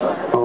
Thank you.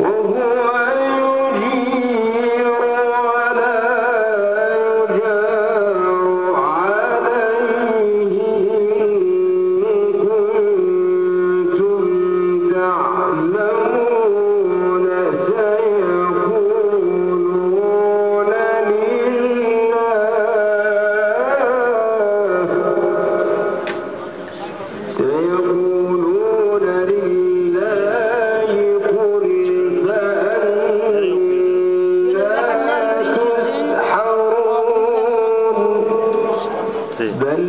وهو